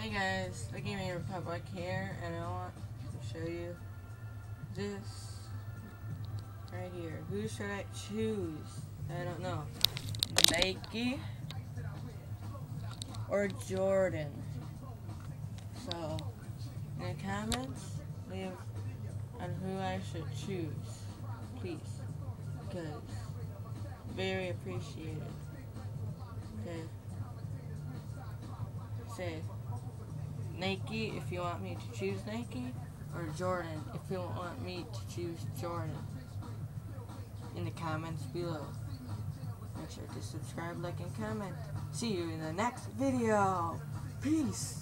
Hey guys, the Gaming Republic here, and I want to show you this right here. Who should I choose? I don't know. Nike or Jordan? So, in the comments, leave on who I should choose, please, because very appreciated. Okay. Say Nike if you want me to choose Nike, or Jordan if you want me to choose Jordan. In the comments below. Make sure to subscribe, like, and comment. See you in the next video. Peace.